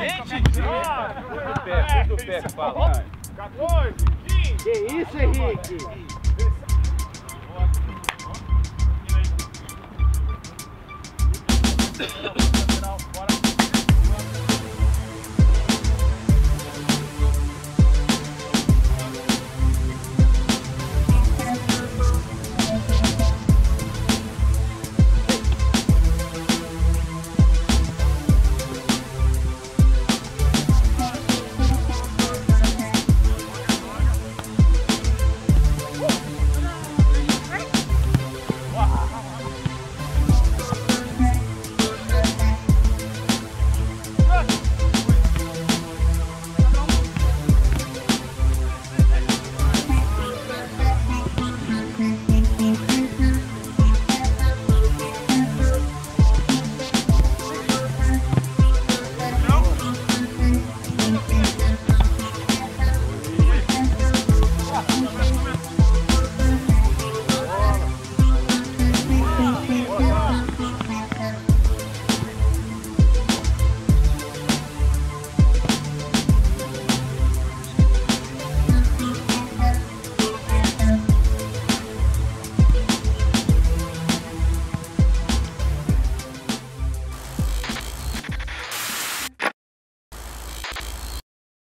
Gente! Do pé, do pé, fala. 14, 15. Que isso, Henrique? Boa.